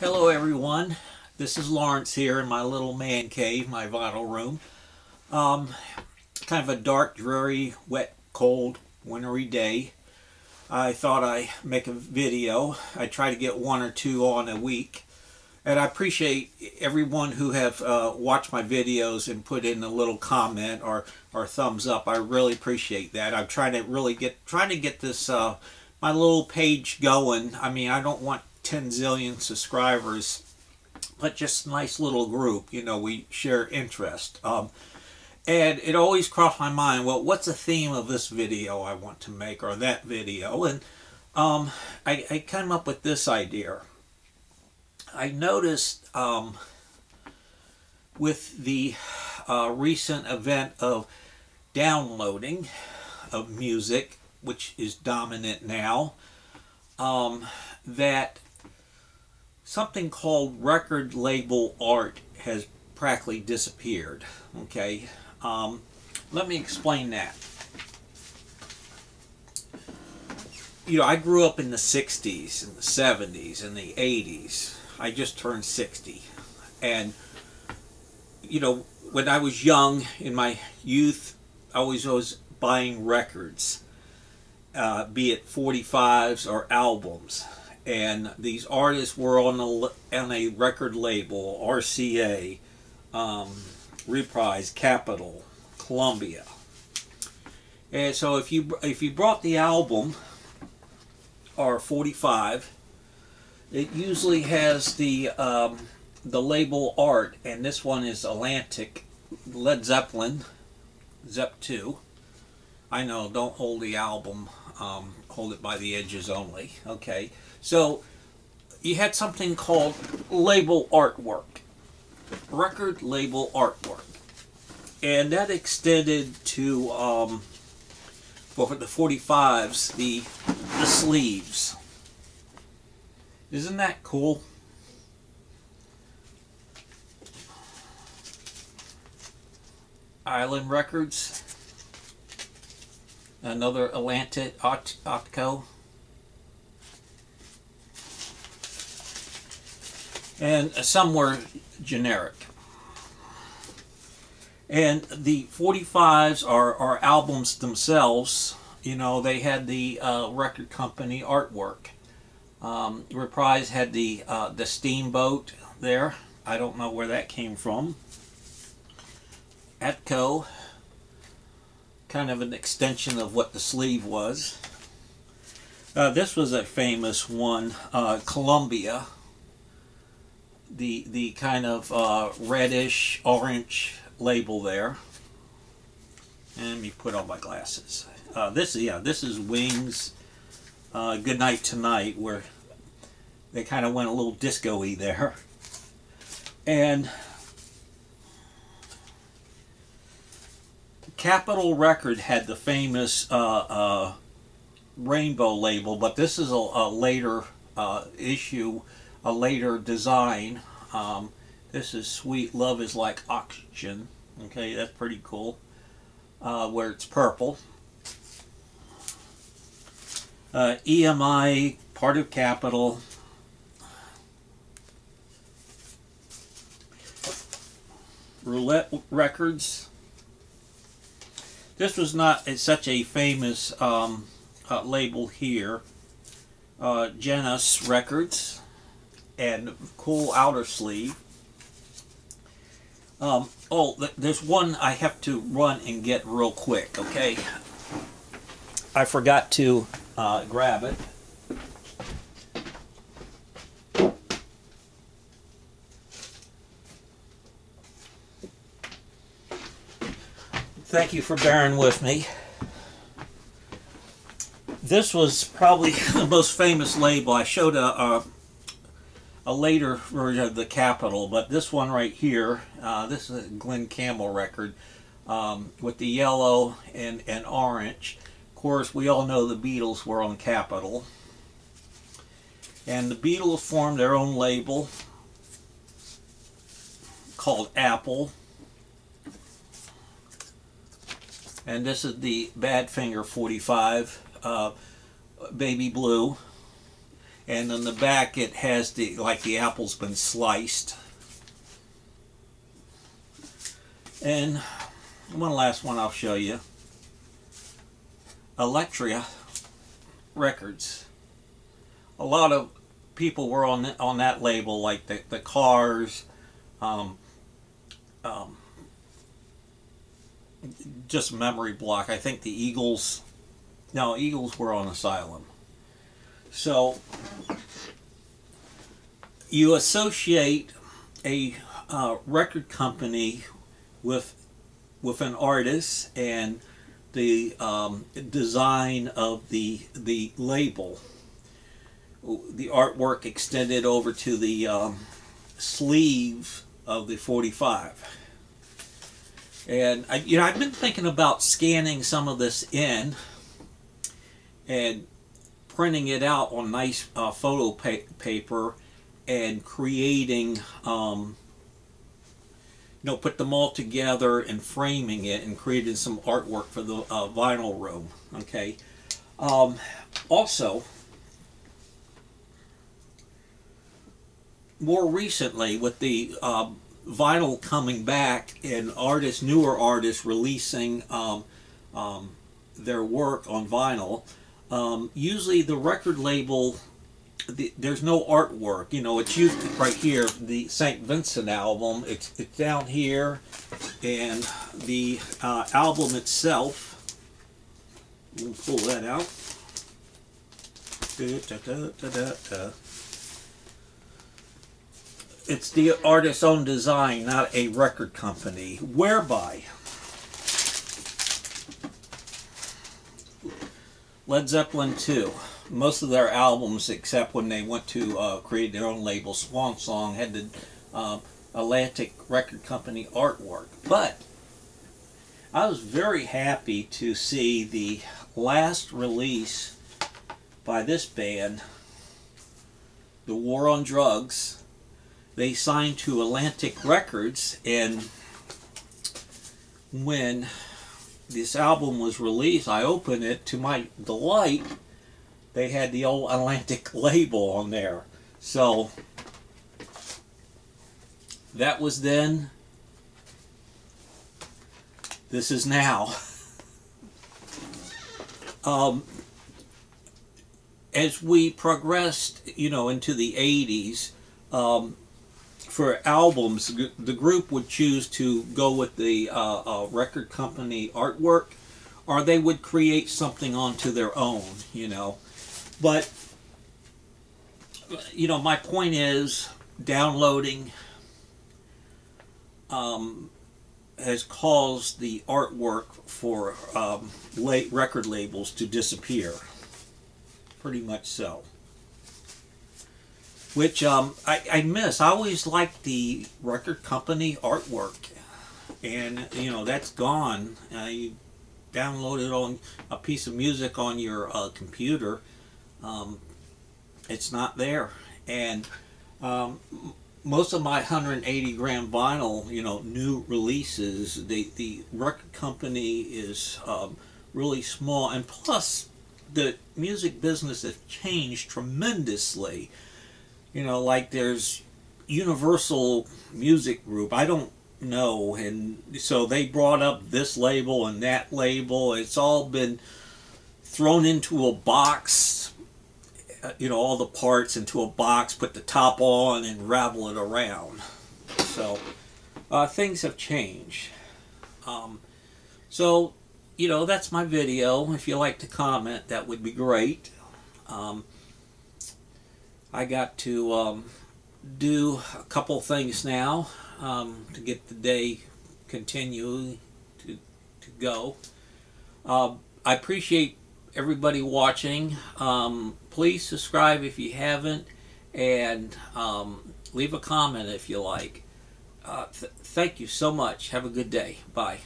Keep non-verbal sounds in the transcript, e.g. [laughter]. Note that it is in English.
Hello everyone, this is Lawrence here in my little man cave, my vinyl room. Um, kind of a dark, dreary, wet, cold, wintry day. I thought I'd make a video. I try to get one or two on a week. And I appreciate everyone who have uh, watched my videos and put in a little comment or, or thumbs up. I really appreciate that. I'm trying to really get trying to get this uh, my little page going. I mean, I don't want 10 zillion subscribers, but just a nice little group. You know, we share interest. Um, and it always crossed my mind, well, what's the theme of this video I want to make or that video? And um, I, I came up with this idea. I noticed um, with the uh, recent event of downloading of music, which is dominant now, um, that something called record label art has practically disappeared. Okay, um, let me explain that. You know, I grew up in the 60s and the 70s and the 80s I just turned 60. And, you know, when I was young, in my youth, I was always buying records, uh, be it 45s or albums. And these artists were on a, on a record label, RCA, um, Reprise, Capitol, Columbia. And so if you if you brought the album or 45 it usually has the um, the label art, and this one is Atlantic, Led Zeppelin, Zep 2. I know, don't hold the album, um, hold it by the edges only. Okay, so you had something called label artwork, record label artwork, and that extended to um, for the 45s, the the sleeves isn't that cool? Island Records. Another Atlantic Atco. And some were generic. And the 45s are, are albums themselves. You know, they had the uh, record company artwork. Um, Reprise had the uh, the steamboat there. I don't know where that came from. Atco, kind of an extension of what the sleeve was. Uh, this was a famous one, uh, Columbia. The the kind of uh, reddish orange label there. And let me put on my glasses. Uh, this yeah, this is Wings uh, Good Night Tonight, where they kind of went a little disco-y there. And Capitol Record had the famous uh, uh, rainbow label, but this is a, a later uh, issue, a later design. Um, this is Sweet Love is Like Oxygen. Okay, that's pretty cool. Uh, where it's purple. Uh, EMI, part of Capitol. Roulette Records. This was not such a famous um, uh, label here. Uh, Genesis Records and cool outer sleeve. Um, oh, there's one I have to run and get real quick, okay? I forgot to uh, grab it. Thank you for bearing with me. This was probably [laughs] the most famous label. I showed a, a, a later version of the Capitol, but this one right here, uh, this is a Glen Campbell record um, with the yellow and, and orange Of course, we all know the Beatles were on Capitol. And the Beatles formed their own label called Apple. And this is the Badfinger 45 uh, Baby Blue. And on the back it has the like the apple's been sliced. And one last one I'll show you. Elektra Records. A lot of people were on on that label, like the the Cars, um, um, just memory block. I think the Eagles. No, Eagles were on Asylum. So you associate a uh, record company with with an artist and the um, design of the the label. The artwork extended over to the um, sleeve of the 45. And I, you know, I've been thinking about scanning some of this in and printing it out on nice uh, photo pa paper and creating um, you know, put them all together and framing it and creating some artwork for the uh, vinyl room. Okay. Um, also, more recently, with the uh, vinyl coming back and artists, newer artists releasing um, um, their work on vinyl, um, usually the record label the, there's no artwork. You know, it's used right here, the St. Vincent album. It's, it's down here, and the uh, album itself, we'll pull that out. It's the artist's own design, not a record company, whereby Led Zeppelin 2 most of their albums, except when they went to uh, create their own label, Swan Song, had the uh, Atlantic Record Company artwork. But I was very happy to see the last release by this band, The War on Drugs. They signed to Atlantic Records, and when this album was released, I opened it to my delight they had the old Atlantic [laughs] label on there. So that was then. This is now. [laughs] um, as we progressed, you know, into the 80s, um, for albums, the group would choose to go with the uh, uh, record company artwork, or they would create something onto their own, you know. But, you know, my point is downloading um, has caused the artwork for um, late record labels to disappear. Pretty much so. Which um, I, I miss. I always liked the record company artwork. And, you know, that's gone. Uh, you download it on a piece of music on your uh, computer um, it's not there. And um, most of my 180 gram vinyl, you know, new releases, the, the record company is um, really small. And plus, the music business has changed tremendously. You know, like there's Universal Music Group. I don't know. And so they brought up this label and that label. It's all been thrown into a box uh, you know, all the parts into a box, put the top on, and ravel it around. So uh, things have changed. Um, so, you know, that's my video. If you like to comment, that would be great. Um, I got to um, do a couple things now um, to get the day continuing to, to go. Uh, I appreciate everybody watching. Um, please subscribe if you haven't and um, leave a comment if you like. Uh, th thank you so much. Have a good day. Bye.